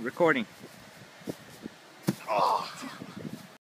Recording.